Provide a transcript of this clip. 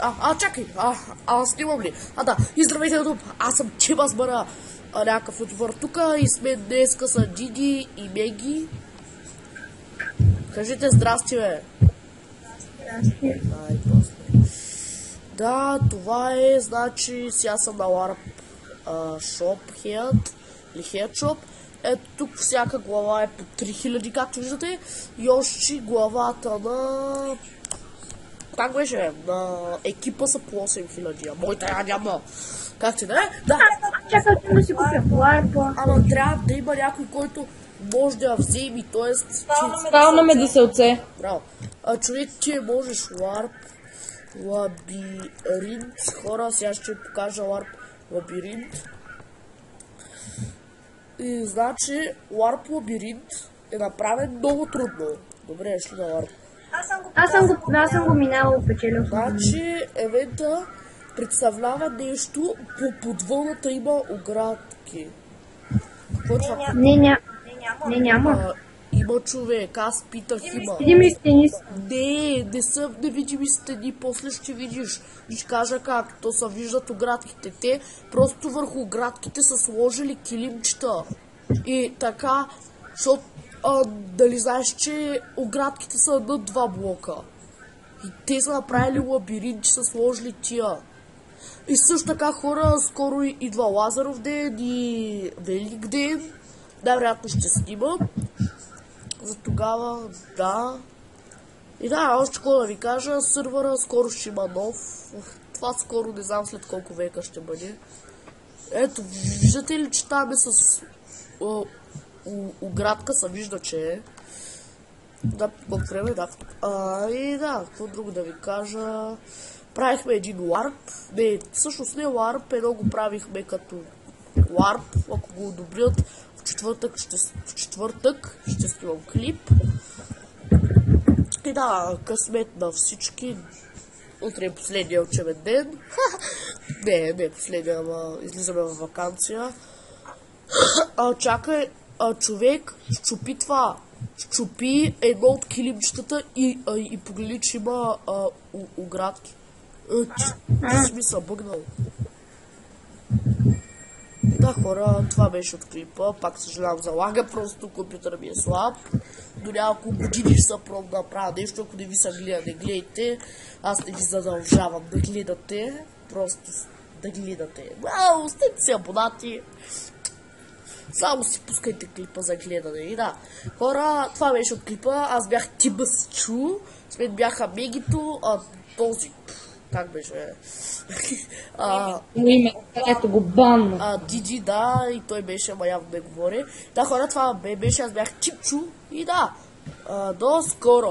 А, а, чакай, а, аз снимам ли? А, да, и здравейте YouTube, аз съм Чебас Бара, а, някакъв ютубър тук и сме днеска са Диди и Меги. Кажете здрасти, бе. После. Да, това е, значи, сега съм на Warp а, Shop Head или Head Shop. Ето тук всяка глава е по 3000, както виждате. И още главата на... Как беше? На екипа са по 8000, а моята я няма. Как ти да е? Да, Чакай да си купя плайпа. ама трябва да има някой, който може да я вземе, т.е. Спално ме да се оце. Браво. А човек ти можеш ларп, лабиринт. Хора, сега ще ви покажа ларп лабиринт. И значи ларп лабиринт е направен много трудно. Добре, е шли на ларп. Аз съм го, аз съм го минал, печелил го. Значи евента представлява нещо, по подвълната има оградки. Какво е това? Не, ня... не няма. А, има човек, аз питах има. Видим ли стени? Не, не са невидими стени, после ще видиш. И ще кажа как, то се виждат оградките. Те просто върху оградките са сложили килимчета. И така, защото а, дали знаеш, че оградките са на два блока. И те са направили лабиринт, че са сложили тия. И също така хора, скоро идва Лазаров ден и Велик ден. Най-вероятно ще снима. За тогава, да. И да, още какво да ви кажа, сървъра скоро ще има нов. Това скоро не знам след колко века ще бъде. Ето, виждате ли, че там е с оградка, се вижда, че е. Да, време, да. А, и да, какво друго да ви кажа. Правихме един ларп. Не, всъщност не ларп, едно го правихме като ларп, ако го одобрят. В четвъртък ще, в четвъртък ще снимам клип. И да, късмет на всички. Утре е последния учебен ден. не, не е последния, ама излизаме в вакансия. А, чакай, а, човек щупи това. Щупи едно от килимчетата и, а, и погледни, че има а, у, оградки. Е, ти, ти си ми се бъгнал. Да, хора, това беше от клипа. Пак съжалявам за лага, просто компютъра ми е слаб. До няколко години ще се пробвам да направя нещо, ако не ви се гледа, не гледайте. Аз не ви задължавам да гледате, просто да гледате. А, останете си абонати. Само си пускайте клипа за гледане. И да, хора, това беше от клипа. Аз бях Тибъс Чу, с мен бяха Мегито, а този, как беше? а, Име, ето го банно. а, Диди, да, и той беше, ама явно не говори. Да, хора, това бе- беше, аз бях Чипчу и да, а, до скоро!